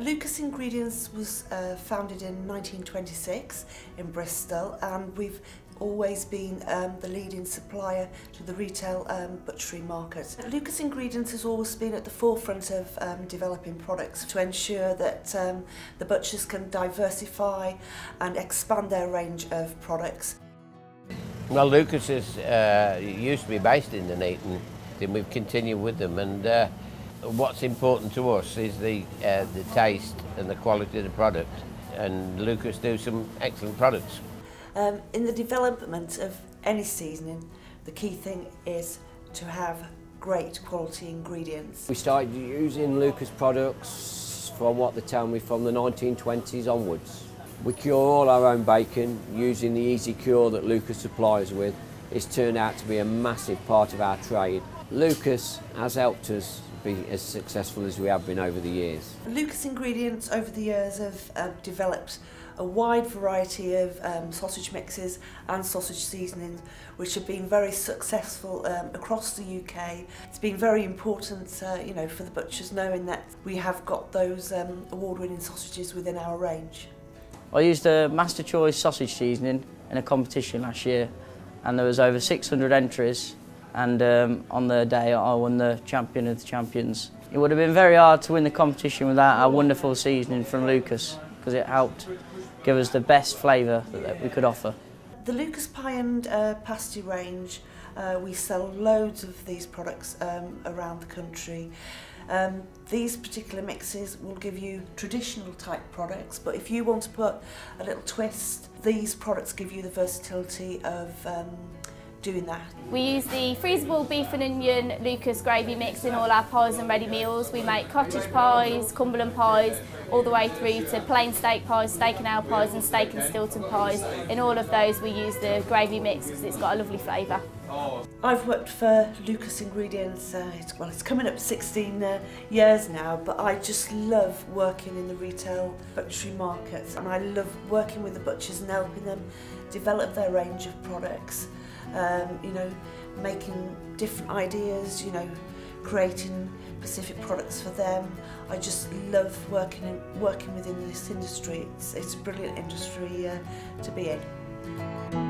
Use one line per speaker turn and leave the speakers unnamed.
Lucas Ingredients was uh, founded in 1926 in Bristol and we've always been um, the leading supplier to the retail um, butchery market. Lucas Ingredients has always been at the forefront of um, developing products to ensure that um, the butchers can diversify and expand their range of products.
Well, Lucas is, uh, used to be based in Nuneaton, and we've continued with them. And uh, what's important to us is the, uh, the taste and the quality of the product. And Lucas do some excellent products.
Um, in the development of any seasoning, the key thing is to have great quality ingredients.
We started using Lucas products from what they tell me from the 1920s onwards. We cure all our own bacon using the easy cure that Lucas supplies with. It's turned out to be a massive part of our trade. Lucas has helped us be as successful as we have been over the years.
Lucas Ingredients over the years have uh, developed a wide variety of um, sausage mixes and sausage seasonings which have been very successful um, across the UK. It's been very important uh, you know for the butchers knowing that we have got those um, award-winning sausages within our range.
I used a Master Choice sausage seasoning in a competition last year and there was over 600 entries and um, on the day I won the champion of the champions. It would have been very hard to win the competition without our wonderful seasoning from Lucas because it helped give us the best flavour that we could offer.
The Lucas Pie and uh, Pasty range, uh, we sell loads of these products um, around the country. Um, these particular mixes will give you traditional type products, but if you want to put a little twist, these products give you the versatility of um, doing that.
We use the freezable beef and onion Lucas gravy mix in all our pies and ready meals. We make cottage pies, Cumberland pies, all the way through to plain steak pies, steak and ale pies and steak and Stilton pies. In all of those we use the gravy mix because it's got a lovely flavour.
I've worked for Lucas Ingredients, uh, it's, well it's coming up 16 uh, years now, but I just love working in the retail butchery markets and I love working with the butchers and helping them develop their range of products. um, you know, making different ideas, you know, creating specific products for them. I just love working in, working within this industry. It's, it's a brilliant industry uh, to be in.